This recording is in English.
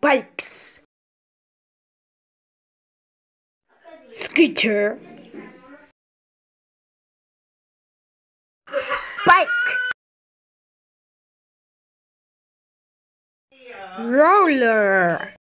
bikes, scooter, bike, roller.